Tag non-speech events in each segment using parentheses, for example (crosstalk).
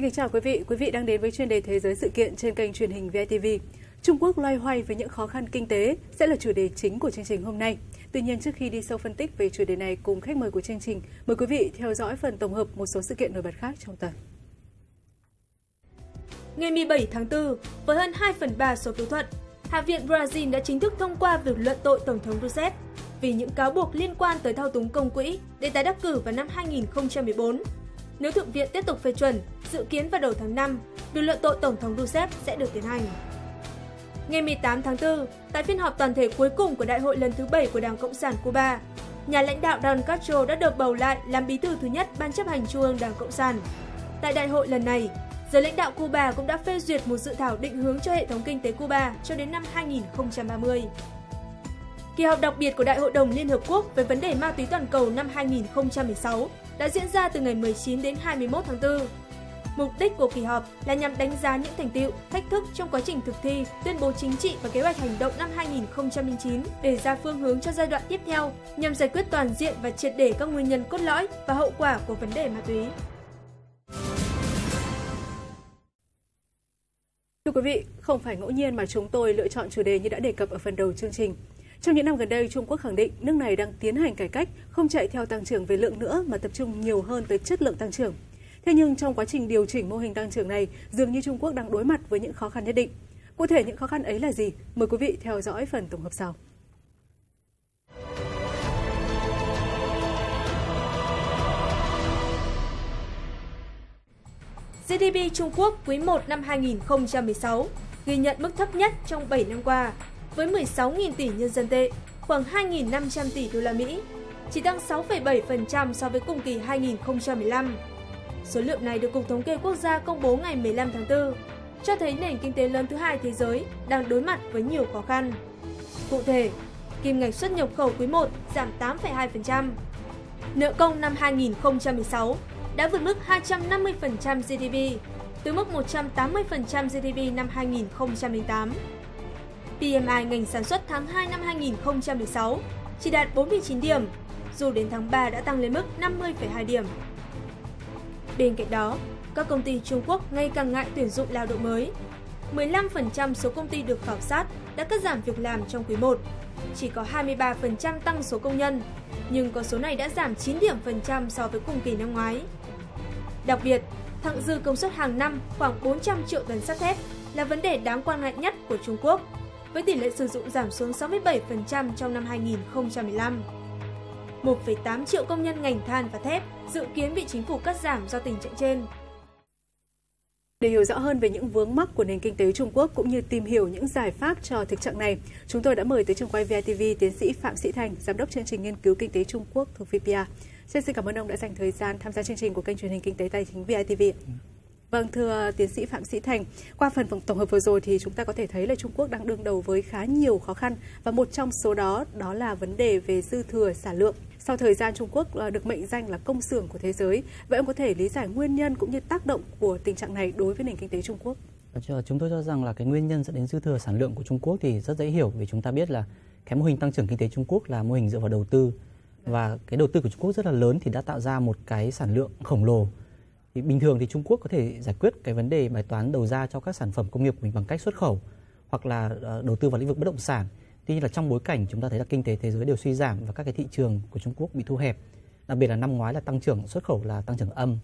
Xin kính chào quý vị, quý vị đang đến với chuyên đề Thế giới sự kiện trên kênh truyền hình VTV. Trung Quốc loay hoay với những khó khăn kinh tế sẽ là chủ đề chính của chương trình hôm nay. Tuy nhiên trước khi đi sâu phân tích về chủ đề này cùng khách mời của chương trình, mời quý vị theo dõi phần tổng hợp một số sự kiện nổi bật khác trong tuần. Ngày 17 tháng 4, với hơn 2 phần 3 số phiếu thuận, Hạ viện Brazil đã chính thức thông qua việc luận tội Tổng thống Rousseff vì những cáo buộc liên quan tới thao túng công quỹ để tái đắc cử vào năm 2014. Nếu Thượng viện tiếp tục phê chuẩn, dự kiến vào đầu tháng 5, việc luận tội Tổng thống Rousseff sẽ được tiến hành. Ngày 18 tháng 4, tại phiên họp toàn thể cuối cùng của đại hội lần thứ 7 của Đảng Cộng sản Cuba, nhà lãnh đạo Don Castro đã được bầu lại làm bí thư thứ nhất Ban chấp hành Trung ương Đảng Cộng sản. Tại đại hội lần này, giới lãnh đạo Cuba cũng đã phê duyệt một dự thảo định hướng cho hệ thống kinh tế Cuba cho đến năm 2030. Kỳ họp đặc biệt của Đại hội đồng Liên Hợp Quốc về vấn đề ma túy toàn cầu năm 2016 đã diễn ra từ ngày 19 đến 21 tháng 4. Mục đích của kỳ họp là nhằm đánh giá những thành tựu, thách thức trong quá trình thực thi tuyên bố chính trị và kế hoạch hành động năm 2009 để ra phương hướng cho giai đoạn tiếp theo nhằm giải quyết toàn diện và triệt để các nguyên nhân cốt lõi và hậu quả của vấn đề ma túy. Thưa quý vị, không phải ngẫu nhiên mà chúng tôi lựa chọn chủ đề như đã đề cập ở phần đầu chương trình. Trong những năm gần đây, Trung Quốc khẳng định nước này đang tiến hành cải cách, không chạy theo tăng trưởng về lượng nữa mà tập trung nhiều hơn tới chất lượng tăng trưởng. Thế nhưng trong quá trình điều chỉnh mô hình tăng trưởng này, dường như Trung Quốc đang đối mặt với những khó khăn nhất định. Cụ thể những khó khăn ấy là gì? Mời quý vị theo dõi phần tổng hợp sau. GDP Trung Quốc quý 1 năm 2016 ghi nhận mức thấp nhất trong 7 năm qua, với 16.000 tỷ nhân dân tệ, khoảng 2.500 tỷ đô la Mỹ, chỉ tăng 6,7% so với cùng kỳ 2015. Số liệu này được Cục Thống kê Quốc gia công bố ngày 15 tháng 4, cho thấy nền kinh tế lớn thứ hai thế giới đang đối mặt với nhiều khó khăn. Cụ thể, kim ngạch xuất nhập khẩu quý 1 giảm 8,2%. Nợ công năm 2016 đã vượt mức 250% GDP, từ mức 180% GDP năm 2008. PMI ngành sản xuất tháng 2 năm 2016 chỉ đạt 49 điểm, dù đến tháng 3 đã tăng lên mức 50,2 điểm. Bên cạnh đó, các công ty Trung Quốc ngày càng ngại tuyển dụng lao động mới. 15% số công ty được khảo sát đã cắt giảm việc làm trong quý 1. Chỉ có 23% tăng số công nhân, nhưng con số này đã giảm 9 điểm phần trăm so với cùng kỳ năm ngoái. Đặc biệt, thặng dư công suất hàng năm khoảng 400 triệu tấn sắt thép là vấn đề đáng quan ngại nhất của Trung Quốc, với tỷ lệ sử dụng giảm xuống 67% trong năm 2015. 1,8 triệu công nhân ngành than và thép dự kiến bị chính phủ cắt giảm do tình trạng trên. Để hiểu rõ hơn về những vướng mắc của nền kinh tế Trung Quốc cũng như tìm hiểu những giải pháp cho thực trạng này, chúng tôi đã mời tới trường quay VITV tiến sĩ Phạm Sĩ Thành, giám đốc chương trình nghiên cứu kinh tế Trung Quốc thuộc VPA. Xin xin cảm ơn ông đã dành thời gian tham gia chương trình của kênh truyền hình kinh tế tài chính VITV. Vâng, thưa tiến sĩ Phạm Sĩ Thành, qua phần tổng hợp vừa rồi thì chúng ta có thể thấy là Trung Quốc đang đương đầu với khá nhiều khó khăn và một trong số đó đó là vấn đề về dư thừa sản lượng. Sau thời gian Trung Quốc ờ, được mệnh danh là công xưởng của thế giới, vậy ông có thể lý giải nguyên nhân cũng như tác động của tình trạng này đối với nền kinh tế Trung Quốc? Chúng tôi cho rằng là cái nguyên nhân dẫn đến dư thừa sản lượng của Trung Quốc thì rất dễ hiểu vì chúng ta biết là cái mô hình tăng trưởng kinh tế Trung Quốc là mô hình dựa vào đầu tư và cái đầu tư của Trung Quốc rất là lớn thì đã tạo ra một cái sản lượng khổng lồ thì bình thường thì Trung Quốc có thể giải quyết cái vấn đề bài toán đầu ra cho các sản phẩm công nghiệp của mình bằng cách xuất khẩu hoặc là ờ, đầu tư vào lĩnh vực bất động sản. Tuy nhiên là trong bối cảnh chúng ta thấy là kinh tế thế giới đều suy giảm và các cái thị trường của Trung Quốc bị thu hẹp. Đặc biệt là năm ngoái là tăng trưởng, xuất khẩu là tăng trưởng âm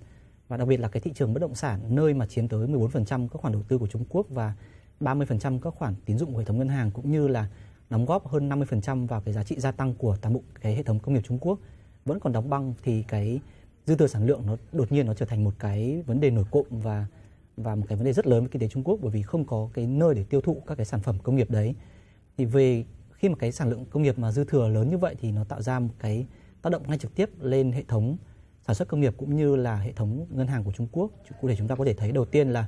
và đặc biệt là cái thị trường bất động sản, nơi mà chiếm tới 14% các khoản đầu tư của Trung Quốc và 30% các khoản tín dụng của hệ thống ngân hàng cũng như là đóng góp hơn 50% vào cái giá trị gia tăng của toàn bộ cái hệ thống công nghiệp Trung Quốc, vẫn còn đóng băng thì cái dư thừa sản lượng nó đột nhiên nó trở thành một cái vấn đề nổi cộng và và một cái vấn đề rất lớn với kinh tế Trung Quốc bởi vì không có cái nơi để tiêu thụ các cái sản phẩm công nghiệp đấy. Thì về khi mà cái sản lượng công nghiệp mà dư thừa lớn như vậy thì nó tạo ra một cái tác động ngay trực tiếp lên hệ thống sản xuất công nghiệp cũng như là hệ thống ngân hàng của Trung Quốc. Cụ thể chúng ta có thể thấy đầu tiên là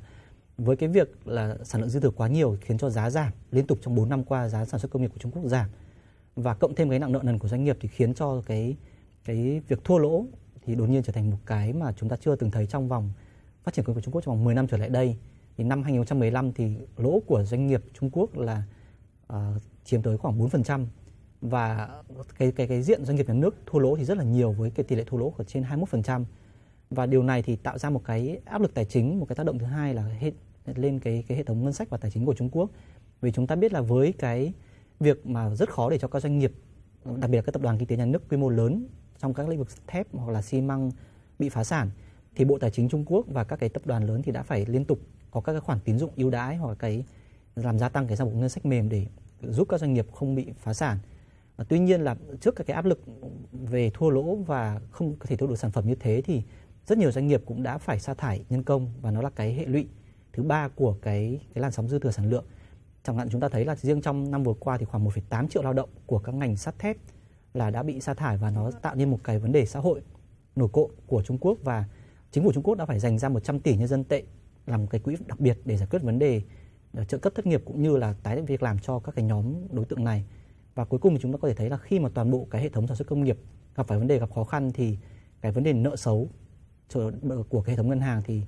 với cái việc là sản lượng dư thừa quá nhiều khiến cho giá giảm liên tục trong 4 năm qua giá sản xuất công nghiệp của Trung Quốc giảm và cộng thêm cái nặng nợ nần của doanh nghiệp thì khiến cho cái cái việc thua lỗ thì đột nhiên trở thành một cái mà chúng ta chưa từng thấy trong vòng phát triển công nghiệp Trung Quốc trong vòng 10 năm trở lại đây. Thì năm 2015 thì lỗ của doanh nghiệp Trung Quốc là uh, chiếm tới khoảng 4% và cái cái cái diện doanh nghiệp nhà nước thua lỗ thì rất là nhiều với cái tỷ lệ thua lỗ ở trên 21%. và điều này thì tạo ra một cái áp lực tài chính một cái tác động thứ hai là hệ, lên cái cái hệ thống ngân sách và tài chính của Trung Quốc vì chúng ta biết là với cái việc mà rất khó để cho các doanh nghiệp đặc biệt là các tập đoàn kinh tế nhà nước quy mô lớn trong các lĩnh vực thép hoặc là xi măng bị phá sản thì Bộ Tài chính Trung Quốc và các cái tập đoàn lớn thì đã phải liên tục có các cái khoản tín dụng ưu đãi hoặc cái làm gia tăng cái dòng ngân sách mềm để giúp các doanh nghiệp không bị phá sản. Và tuy nhiên là trước các cái áp lực về thua lỗ và không có thể thu được sản phẩm như thế thì rất nhiều doanh nghiệp cũng đã phải sa thải nhân công và nó là cái hệ lụy thứ ba của cái cái làn sóng dư thừa sản lượng. Chẳng hạn chúng ta thấy là riêng trong năm vừa qua thì khoảng 1,8 triệu lao động của các ngành sắt thép là đã bị sa thải và nó tạo nên một cái vấn đề xã hội nổi cộm của Trung Quốc và chính phủ Trung Quốc đã phải dành ra 100 tỷ nhân dân tệ làm một cái quỹ đặc biệt để giải quyết vấn đề ờ, trợ cấp thất nghiệp cũng như là tái định việc làm cho các cái nhóm đối tượng này. Và cuối cùng thì chúng ta có thể thấy là khi mà toàn bộ cái hệ thống sản xuất công nghiệp gặp phải vấn đề gặp khó khăn thì cái vấn đề nợ xấu ờ, của cái hệ thống ngân hàng thì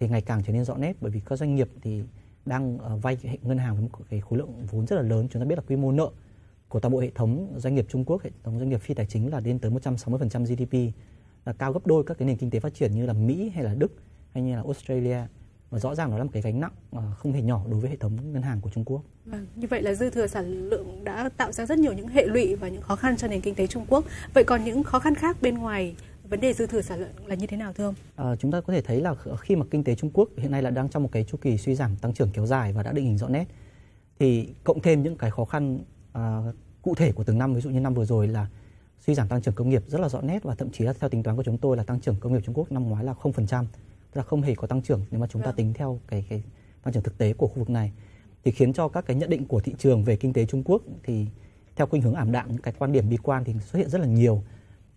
thì ngày càng trở nên rõ nét bởi vì các doanh nghiệp thì đang ờ, vay hệ ngân hàng với một cái khối lượng vốn rất là lớn chúng ta biết là quy mô nợ của toàn bộ hệ thống doanh nghiệp Trung Quốc hệ thống doanh nghiệp phi tài chính là lên tới 160% GDP là cao gấp đôi các cái nền kinh tế phát triển như là Mỹ hay là Đức hay như là Australia và rõ ràng nó là một cái gánh nặng uh, không hề nhỏ đối với hệ thống ngân hàng của Trung Quốc. Vâng, như vậy là dư thừa sản lượng đã tạo ra rất nhiều những hệ lụy và những khó khăn cho nền kinh tế Trung Quốc. Vậy còn những khó khăn khác bên ngoài vấn đề dư thừa sản lượng là như thế nào thưa ông? À, chúng ta có thể thấy là khi mà kinh tế Trung Quốc hiện nay là đang trong một cái chu kỳ suy giảm tăng trưởng kéo dài và đã định hình rõ nét thì cộng thêm những cái khó khăn à, cụ thể của từng năm ví dụ như năm vừa rồi là suy giảm tăng trưởng công nghiệp rất là rõ nét và thậm chí là theo tính toán của chúng tôi là tăng trưởng công nghiệp Trung Quốc năm ngoái là 0%, tức là không hề có tăng trưởng nếu mà chúng ta vâng. tính theo cái cái tăng trưởng thực tế của khu vực này. Thì khiến cho các cái nhận định của thị trường về kinh tế Trung Quốc thì theo khuynh hướng ảm đạm những cái quan điểm bi quan thì xuất hiện rất là nhiều.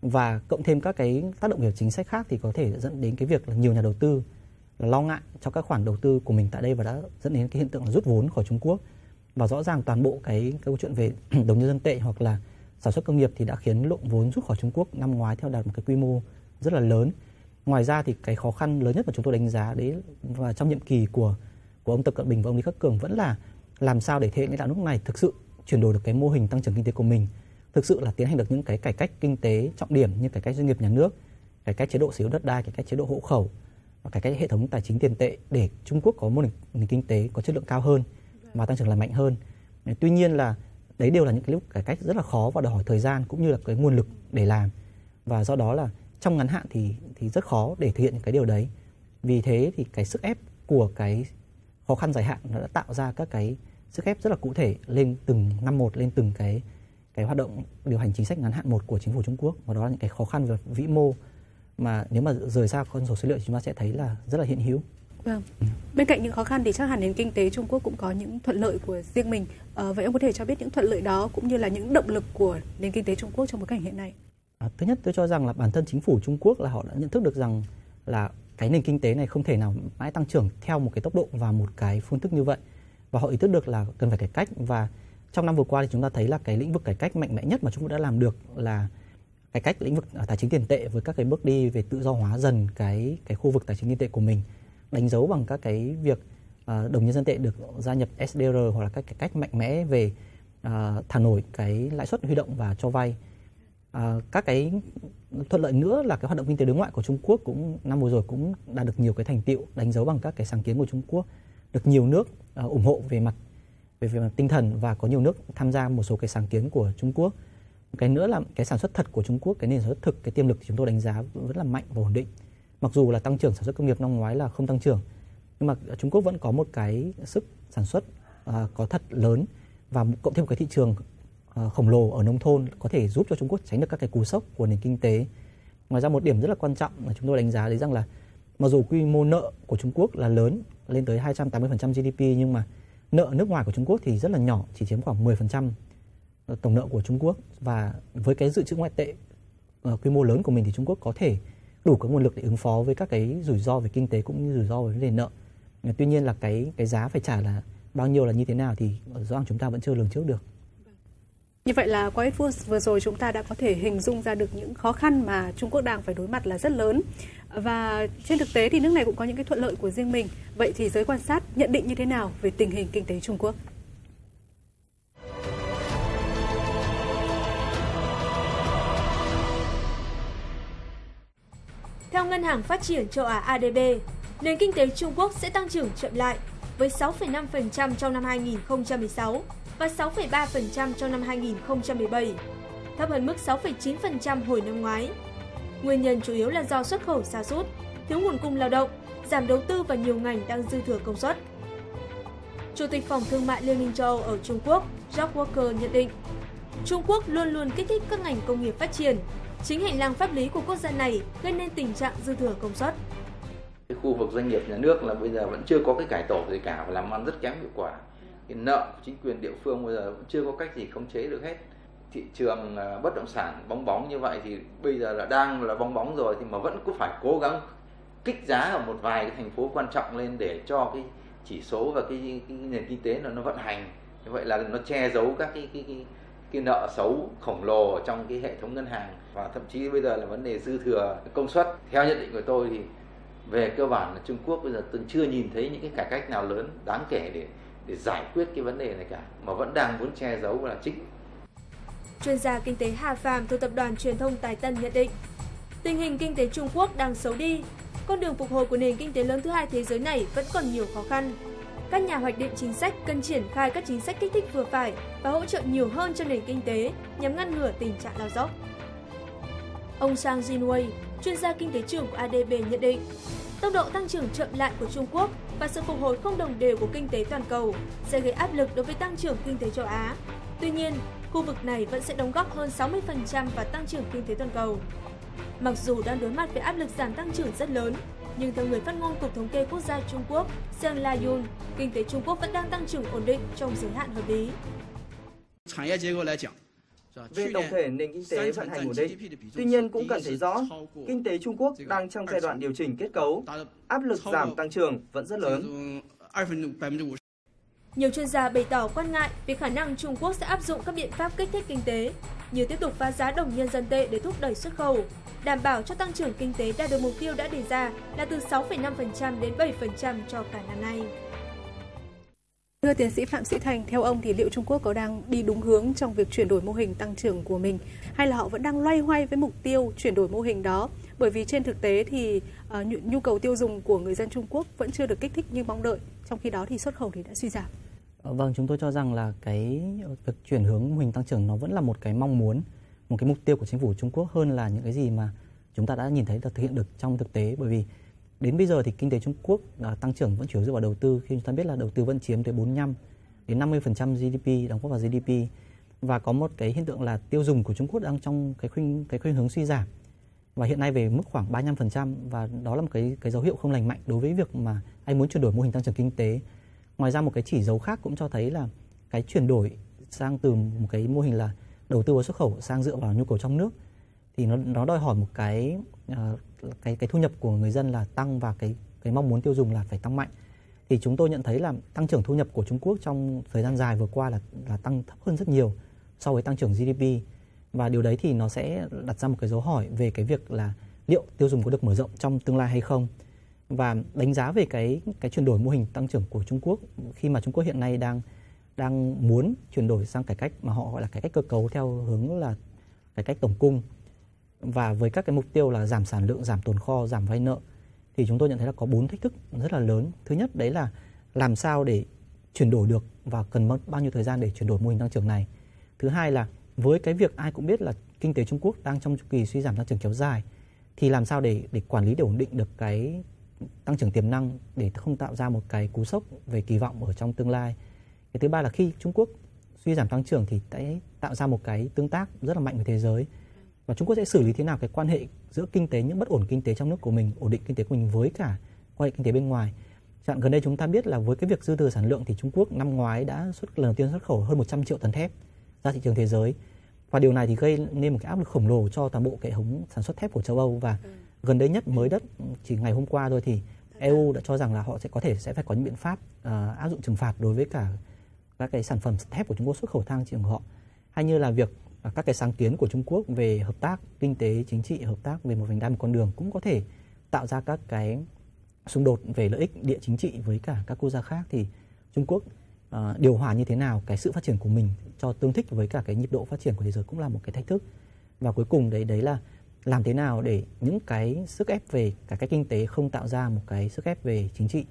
Và cộng thêm các cái tác động về chính sách khác thì có thể dẫn đến cái việc là nhiều nhà đầu tư là lo ngại cho các khoản đầu tư của mình tại đây và đã dẫn đến cái hiện tượng là rút vốn khỏi Trung Quốc và rõ ràng toàn bộ cái câu chuyện về (clears throat) đồng nhân dân tệ hoặc là sản xuất công nghiệp thì đã khiến lượng vốn rút khỏi Trung Quốc năm ngoái theo đạt một cái quy mô rất là lớn. Ngoài ra thì cái khó khăn lớn nhất mà chúng tôi đánh giá đấy và trong nhiệm kỳ của của ông Tập Cận Bình và ông Lý Khắc Cường vẫn là làm sao để thế lãnh đạo nước này thực sự chuyển đổi được cái mô hình tăng trưởng kinh tế của mình thực sự là tiến hành được những cái cải cách kinh tế trọng điểm như cải cách doanh nghiệp nhà nước, cải cách chế độ sở hữu đất đai, cải cách chế độ hộ khẩu và cải cách hệ thống tài chính tiền tệ để Trung Quốc có một nền kinh tế có chất lượng cao hơn và tăng trưởng lành mạnh hơn. Tuy nhiên là đấy đều là những cái lúc cải cách rất là khó và đòi hỏi thời gian cũng như là cái nguồn lực để làm và do đó là trong ngắn hạn thì thì rất khó để thực hiện những cái điều đấy. Vì thế thì cái sức ép của cái khó khăn dài hạn nó đã tạo ra các cái sức ép rất là cụ thể lên từng năm một, lên từng cái cái hoạt động điều hành chính sách ngắn hạn một của chính phủ Trung Quốc và đó là những cái khó khăn về vĩ mô mà nếu mà rời xa con số số liệu chúng ta sẽ thấy là rất là hiện hữu. Vâng. Ừ. Bên cạnh những khó khăn thì chắc hẳn nền kinh tế Trung Quốc cũng có những thuận lợi của riêng mình. À, vậy ông có thể cho biết những thuận lợi đó cũng như là những động lực của nền kinh tế Trung Quốc trong bối cảnh hiện nay? À, thứ nhất tôi cho rằng là bản thân chính phủ Trung Quốc là họ đã nhận thức được rằng là cái nền kinh tế này không thể nào mãi tăng trưởng theo một cái tốc độ và một cái phương thức như vậy và họ ý thức được là cần phải cải cách và trong năm vừa qua thì chúng ta thấy là cái lĩnh vực cải cách mạnh mẽ nhất mà Trung Quốc đã làm được là cải cách lĩnh vực à, tài chính tiền tệ với các cái bước đi về tự do hóa dần cái cái khu vực tài chính tiền tệ của mình đánh dấu bằng các cái việc uh, đồng nhân dân tệ được gia nhập SDR hoặc là các cái cách mạnh mẽ về uh, thả nổi cái lãi suất huy động và cho vay uh, các cái thuận lợi nữa là cái hoạt động kinh tế đối ngoại của Trung Quốc cũng năm vừa rồi cũng đạt được nhiều cái thành tiệu đánh dấu bằng các cái sáng kiến của Trung Quốc được nhiều nước uh, ủng hộ về mặt về về mặt tinh thần và có nhiều nước tham gia một số cái sáng kiến của Trung Quốc. Cái nữa là cái sản xuất thật của Trung Quốc, cái nền sản xuất thực, cái tiềm lực thì chúng tôi đánh giá vẫn là mạnh và ổn định. Mặc dù là tăng trưởng sản xuất công nghiệp năm ngoái là không tăng trưởng, nhưng mà ờ, Trung Quốc vẫn có một cái sức sản xuất à, có thật lớn và cộng thêm một cái thị trường à, khổng lồ ở nông thôn có thể giúp cho Trung Quốc tránh được các cái cú sốc của nền kinh tế. Ngoài ra một điểm rất là quan trọng là chúng tôi đánh giá đấy rằng là mặc dù quy mô nợ của Trung Quốc là lớn lên tới 280% GDP nhưng mà nợ nước ngoài của Trung Quốc thì rất là nhỏ, chỉ chiếm khoảng 10% tổng nợ của Trung Quốc và với cái dự trữ ngoại tệ uh, quy mô lớn của mình thì Trung Quốc có thể đủ cái nguồn lực để ứng phó với các cái rủi ro về kinh tế cũng như rủi ro về vấn đề nợ. Ờ, tuy nhiên là cái cái giá phải trả là bao nhiêu là như thế nào thì rõ ràng chúng ta vẫn chưa lường trước được. Như vậy là qua ít phút vừa rồi chúng ta đã có thể hình dung ra được những khó khăn mà Trung Quốc đang phải đối mặt là rất lớn. Và trên thực tế thì nước này cũng có những cái thuận lợi của riêng mình. Vậy thì giới quan sát nhận định như thế nào về tình hình kinh tế Trung Quốc? Theo Ngân hàng Phát triển châu Á ADB, nền kinh tế Trung Quốc sẽ tăng trưởng chậm lại với 6,5% trong năm 2016 và 6,3% trong năm 2017, thấp hơn mức 6,9% hồi năm ngoái. Nguyên nhân chủ yếu là do xuất khẩu sa sút, thiếu nguồn cung lao động, giảm đầu tư và nhiều ngành đang dư thừa công suất. Chủ tịch Phòng Thương mại Liên minh châu Âu ở Trung Quốc, Jack Walker nhận định, Trung Quốc luôn luôn kích thích các ngành công nghiệp phát triển. Chính hành lang pháp lý của quốc gia này gây nên tình trạng dư thừa công suất. Cái khu vực doanh nghiệp nhà nước là bây giờ vẫn chưa có cái cải tổ gì cả và làm ăn rất kém hiệu quả. Cái nợ chính quyền địa phương bây giờ vẫn chưa có cách gì khống chế được hết. Thị trường à, bất động sản bóng bóng như vậy thì bây giờ là đang là bóng bóng rồi thì mà vẫn cứ phải cố gắng kích giá ở một vài cái thành phố quan trọng lên để cho cái chỉ số và cái, cái, cái nền kinh tế nó nó vận hành như vậy là nó che giấu các cái cái, cái cái nợ xấu khổng lồ trong cái hệ thống ngân hàng và thậm chí bây giờ là vấn đề dư thừa công suất. Theo nhận định của tôi thì về cơ bản là Trung Quốc bây giờ tôi chưa nhìn thấy những cái cải cách nào lớn đáng kể để để giải quyết cái vấn đề này cả, mà vẫn đang muốn che giấu là chính. Chuyên gia kinh tế Hà Phạm thuộc tập đoàn truyền thông Tài Tân nhận định, tình hình kinh tế Trung Quốc đang xấu đi, con đường phục hồi của nền kinh tế lớn thứ hai thế giới này vẫn còn nhiều khó khăn các nhà hoạch định chính sách cần triển khai các chính sách kích thích vừa phải và hỗ trợ nhiều hơn cho nền kinh tế nhằm ngăn ngừa tình trạng lao dốc. Ông Sang Jinwei, chuyên gia kinh tế trưởng của ADB nhận định, tốc độ tăng trưởng chậm lại của Trung Quốc và sự phục hồi không đồng đều của kinh tế toàn cầu sẽ gây áp lực đối với tăng trưởng kinh tế châu Á. Tuy nhiên, khu vực này vẫn sẽ đóng góp hơn 60% vào tăng trưởng kinh tế toàn cầu. Mặc dù đang đối mặt với áp lực giảm tăng trưởng rất lớn, nhưng theo người phát ngôn Cục Thống kê Quốc gia Trung Quốc Seng La-yun, kinh tế Trung Quốc vẫn đang tăng trưởng ổn định trong giới hạn hợp lý. Về tổng thể, nền kinh tế vận hành ổn định. Tuy nhiên cũng cần thấy rõ, kinh tế Trung Quốc đang trong giai đoạn điều chỉnh kết cấu, áp lực giảm tăng trưởng vẫn rất lớn. Nhiều chuyên gia bày tỏ quan ngại về khả năng Trung Quốc sẽ áp dụng các biện pháp kích thích kinh tế, như tiếp tục phá giá đồng nhân dân tệ để thúc đẩy xuất khẩu, đảm bảo cho tăng trưởng kinh tế đạt được mục tiêu đã đề ra là từ 6,5% đến 7% cho cả năm nay. Thưa tiến sĩ Phạm Sĩ Thành, theo ông thì liệu Trung Quốc có đang đi đúng hướng trong việc chuyển đổi mô hình tăng trưởng của mình hay là họ vẫn đang loay hoay với mục tiêu chuyển đổi mô hình đó? Bởi vì trên thực tế thì uh, nhu cầu tiêu dùng của người dân Trung Quốc vẫn chưa được kích thích như mong đợi, trong khi đó thì xuất khẩu thì đã suy giảm. Ờ, vâng, chúng tôi cho rằng là cái việc chuyển hướng mô hình tăng trưởng nó vẫn là một cái mong muốn, một cái mục tiêu của chính phủ Trung Quốc hơn là những cái gì mà chúng ta đã nhìn thấy được thực hiện được trong thực tế. Bởi vì đến bây giờ thì kinh tế Trung Quốc là tăng trưởng vẫn chủ yếu dựa vào đầu tư. Khi chúng ta biết là đầu tư vẫn chiếm tới 45 đến 50% GDP đóng góp vào GDP và có một cái hiện tượng là tiêu dùng của Trung Quốc đang trong cái khuynh cái khuynh hướng suy giảm. Và hiện nay về mức khoảng 35% và đó là một cái cái dấu hiệu không lành mạnh đối với việc mà anh muốn chuyển đổi mô hình tăng trưởng kinh tế. Ngoài ra một cái chỉ dấu khác cũng cho thấy là cái chuyển đổi sang từ một cái mô hình là đầu tư vào xuất khẩu sang dựa vào nhu cầu trong nước thì nó nó đòi hỏi một cái uh, cái cái thu nhập của người dân là tăng và cái cái mong muốn tiêu dùng là phải tăng mạnh. Thì chúng tôi nhận thấy là tăng trưởng thu nhập của Trung Quốc trong thời gian dài vừa qua là là tăng thấp hơn rất nhiều so với tăng trưởng GDP và điều đấy thì nó sẽ đặt ra một cái dấu hỏi về cái việc là liệu tiêu dùng có được mở rộng trong tương lai hay không và đánh giá về cái cái chuyển đổi mô hình tăng trưởng của Trung Quốc khi mà Trung Quốc hiện nay đang đang muốn chuyển đổi sang cải cách mà họ gọi là cải cách cơ cấu theo hướng là cải cách tổng cung và với các cái mục tiêu là giảm sản lượng, giảm tồn kho, giảm vay nợ thì chúng tôi nhận thấy là có bốn thách thức rất là lớn. Thứ nhất đấy là làm sao để chuyển đổi được và cần mất bao nhiêu thời gian để chuyển đổi mô hình tăng trưởng này. Thứ hai là với cái việc ai cũng biết là kinh tế Trung Quốc đang trong chu kỳ suy giảm tăng trưởng kéo dài thì làm sao để để quản lý để ổn định được cái tăng trưởng tiềm năng để không tạo ra một cái cú sốc về kỳ vọng ở trong tương lai. Cái thứ ba là khi Trung Quốc suy giảm tăng trưởng thì sẽ tạo ra một cái tương tác rất là mạnh với thế giới và Trung Quốc sẽ xử lý thế nào cái quan hệ giữa kinh tế, những bất ổn kinh tế trong nước của mình, ổn định kinh tế của mình với cả quan hệ kinh tế bên ngoài Chẳng gần đây chúng ta biết là với cái việc dư thừa sản lượng thì Trung Quốc năm ngoái đã xuất, lần đầu tiên xuất khẩu hơn 100 triệu tấn thép ra thị trường thế giới và điều này thì gây nên một cái áp lực khổng lồ cho toàn bộ hệ thống sản xuất thép của châu Âu và ừ gần đây nhất mới đất chỉ ngày hôm qua thôi thì EU đã cho rằng là họ sẽ có thể sẽ phải có những biện pháp uh, áp dụng trừng phạt đối với cả các cái sản phẩm thép của Trung Quốc xuất khẩu sang thị trường của họ hay như là việc các cái sáng kiến của Trung Quốc về hợp tác kinh tế chính trị hợp tác về một vành đai một con đường cũng có thể tạo ra các cái xung đột về lợi ích địa chính trị với cả các quốc gia khác. Thì Trung Quốc uh, điều hòa như thế nào cái sự phát triển của mình cho tương thích với cả cái nhịp độ phát triển của thế giới cũng là một cái thách thức. Và cuối cùng đấy đấy là làm thế nào để những cái sức ép về cả cái kinh tế không tạo ra một cái sức ép về chính trị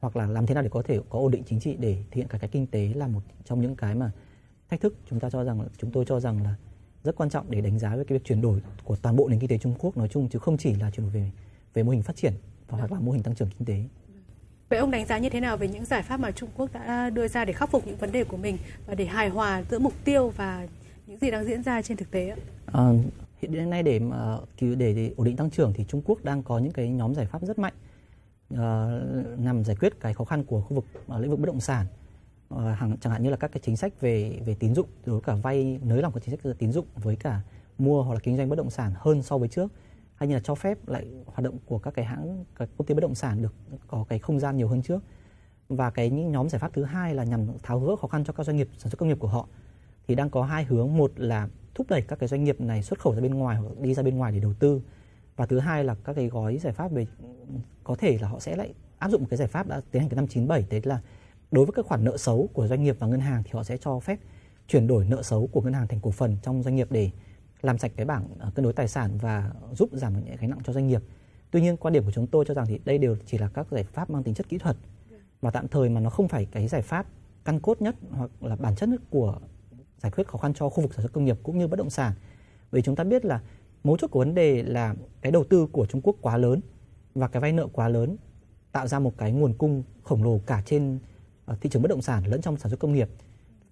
hoặc là làm thế nào để có thể có ổn định chính trị để thực hiện cả cái kinh tế là một trong những cái mà thách thức chúng ta cho rằng chúng tôi cho rằng là rất quan trọng để đánh giá về cái việc chuyển đổi của toàn bộ nền kinh tế Trung Quốc nói chung chứ không chỉ là chuyển đổi về về mô hình phát triển hoặc là mô hình tăng trưởng kinh tế. Vậy ông đánh giá như thế nào về những giải pháp mà Trung Quốc đã đưa ra để khắc phục những vấn đề của mình và để hài hòa giữa mục tiêu và những gì đang diễn ra trên thực tế ạ? À, hiện đến nay để mà để, để ổn định tăng trưởng thì Trung Quốc đang có những cái nhóm giải pháp rất mạnh uh, nhằm giải quyết cái khó khăn của khu vực uh, lĩnh vực bất động sản. Uh, hàng, chẳng hạn như là các cái chính sách về về tín dụng đối với cả vay nới lỏng các chính sách tín dụng với cả mua hoặc là kinh doanh bất động sản hơn so với trước hay như là cho phép lại hoạt động của các cái hãng các công ty bất động sản được có cái không gian nhiều hơn trước. Và cái những nhóm giải pháp thứ hai là nhằm tháo gỡ khó khăn cho các doanh nghiệp sản xuất công nghiệp của họ. Thì đang có hai hướng. Một là thúc đẩy các cái doanh nghiệp này xuất khẩu ra bên ngoài hoặc đi ra bên ngoài để đầu tư và thứ hai là các cái gói giải pháp về, có thể là họ sẽ lại áp dụng một cái giải pháp đã tiến hành từ năm 97 đấy là đối với các khoản nợ xấu của doanh nghiệp và ngân hàng thì họ sẽ cho phép chuyển đổi nợ xấu của ngân hàng thành cổ phần trong doanh nghiệp để làm sạch cái bảng ờ, cân đối tài sản và giúp giảm nhẹ gánh nặng cho doanh nghiệp. Tuy nhiên, quan điểm của chúng tôi cho rằng thì đây đều chỉ là các giải pháp mang tính chất kỹ thuật và tạm thời mà nó không phải cái giải pháp căn cốt nhất hoặc là bản chất nhất của giải quyết khó khăn cho khu vực sản xuất công nghiệp cũng như bất động sản. bởi chúng ta biết là mấu chốt của vấn đề là cái đầu tư của Trung Quốc quá lớn và cái vay nợ quá lớn tạo ra một cái nguồn cung khổng lồ cả trên ờ, thị trường bất động sản lẫn trong sản xuất công nghiệp.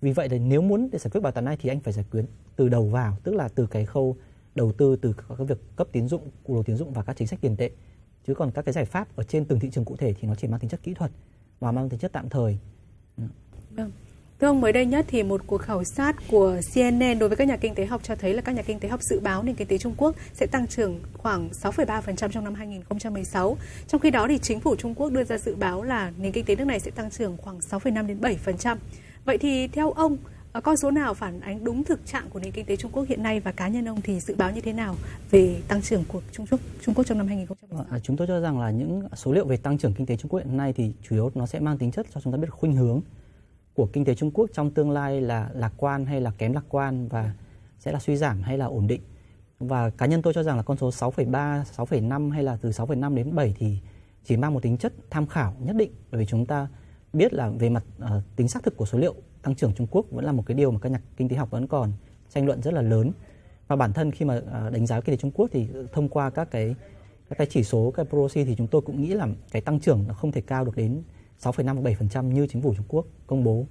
Vì vậy là nếu muốn để giải quyết bài toán này thì anh phải giải quyết từ đầu vào, tức là từ cái khâu đầu tư từ các việc cấp tín dụng, cụ đồ tín dụng và các chính sách tiền tệ. Chứ còn các cái giải pháp ở trên từng thị trường cụ thể thì nó chỉ mang tính chất kỹ thuật và mang tính chất tạm thời. Vâng. Thưa ông, mới đây nhất thì một cuộc khảo sát của CNN đối với các nhà kinh tế học cho thấy là các nhà kinh tế học dự báo nền kinh tế Trung Quốc sẽ tăng trưởng khoảng 6,3% trong năm 2016. Trong khi đó thì chính phủ Trung Quốc đưa ra dự báo là nền kinh tế nước này sẽ tăng trưởng khoảng 6,5 đến 7%. Vậy thì theo ông, ờ, con số nào phản ánh đúng thực trạng của nền kinh tế Trung Quốc hiện nay và cá nhân ông thì dự báo như thế nào về tăng trưởng của Trung Quốc Trung Quốc trong năm 2016? Vâng, à, chúng tôi cho rằng là những số liệu về tăng trưởng kinh tế Trung Quốc hiện nay thì chủ yếu nó sẽ mang tính chất cho chúng ta biết khuynh hướng của kinh tế Trung Quốc trong tương lai là lạc quan hay là kém lạc quan và sẽ là suy giảm hay là ổn định. Và cá nhân tôi cho rằng là con số 6,3, 6,5 hay là từ 6,5 đến 7 thì chỉ mang một tính chất tham khảo nhất định bởi vì chúng ta biết là về mặt uh, tính xác thực của số liệu tăng trưởng Trung Quốc vẫn là một cái điều mà các nhà kinh tế học vẫn còn tranh luận rất là lớn và bản thân khi mà uh, đánh giá kinh tế Trung Quốc thì ờ, thông qua các cái các cái chỉ số cái proxy thì chúng tôi cũng nghĩ là cái tăng trưởng nó không thể cao được đến 6,5 7% như chính phủ Trung Quốc công bố.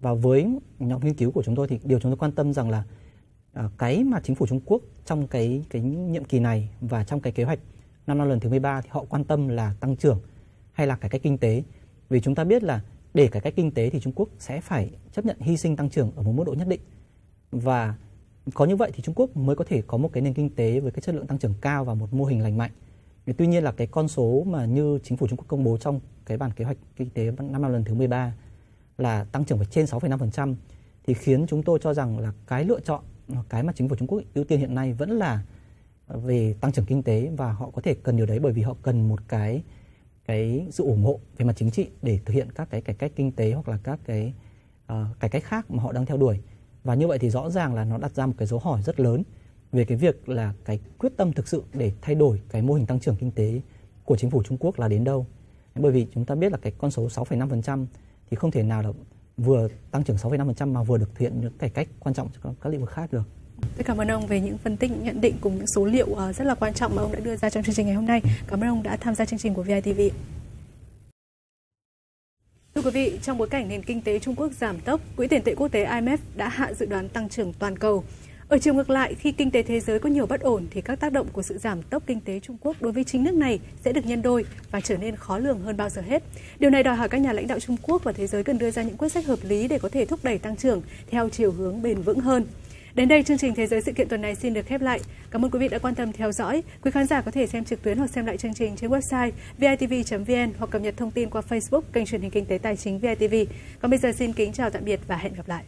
Và với nhóm nghiên cứu của chúng tôi thì điều chúng tôi quan tâm rằng là à, cái mà chính phủ Trung Quốc trong cái cái nhiệm kỳ này và trong cái kế hoạch năm năm lần thứ 13 thì họ quan tâm là tăng trưởng hay là cải cách kinh tế. Vì chúng ta biết là để cải cách kinh tế thì Trung Quốc sẽ phải chấp nhận hy sinh tăng trưởng ở một mức độ nhất định. Và có như vậy thì Trung Quốc mới có thể có một cái nền kinh tế với cái chất lượng tăng trưởng cao và một mô hình lành mạnh. Tuy nhiên là cái con số mà như chính phủ Trung Quốc công bố trong cái bản kế hoạch kinh tế năm năm lần thứ 13 là tăng trưởng phải trên 6,5% thì khiến chúng tôi cho rằng là cái lựa chọn cái mà chính phủ Trung Quốc ưu tiên hiện nay vẫn là về tăng trưởng kinh tế và họ có thể cần điều đấy bởi vì họ cần một cái cái sự ủng hộ về mặt chính trị để thực hiện các cái cải cách kinh tế hoặc là các cái uh, cải cách khác mà họ đang theo đuổi. Và như vậy thì rõ ràng là nó đặt ra một cái dấu hỏi rất lớn về cái việc là cái quyết tâm thực sự để thay đổi cái mô hình tăng trưởng kinh tế của chính phủ Trung Quốc là đến đâu bởi vì chúng ta biết là cái con số 6,5% thì không thể nào là vừa tăng trưởng 6,5% mà vừa được thực hiện những cải cách quan trọng cho các lĩnh vực khác được. Tôi cảm ơn ông về những phân tích, nhận định cùng những số liệu ờ, rất là quan trọng mà ông đã đưa ra trong chương trình ngày hôm nay. Cảm ơn ông đã tham gia chương trình của VITV. Thưa quý vị, trong bối cảnh nền kinh tế Trung Quốc giảm tốc, Quỹ tiền tệ quốc tế IMF đã hạ dự đoán tăng trưởng toàn cầu. Ở chiều ngược lại, khi kinh tế thế giới có nhiều bất ổn thì các tác động của sự giảm tốc kinh tế Trung Quốc đối với chính nước này sẽ được nhân đôi và trở nên khó lường hơn bao giờ hết. Điều này đòi hỏi các nhà lãnh đạo Trung Quốc và thế giới cần đưa ra những quyết sách hợp lý để có thể thúc đẩy tăng trưởng theo chiều hướng bền vững hơn. Đến đây chương trình Thế giới sự kiện tuần này xin được khép lại. Cảm ơn quý vị đã quan tâm theo dõi. Quý khán giả có thể xem trực tuyến hoặc xem lại chương trình trên website vitv.vn hoặc cập nhật thông tin qua Facebook kênh truyền hình kinh tế tài chính VITV. Còn bây giờ xin kính chào tạm biệt và hẹn gặp lại.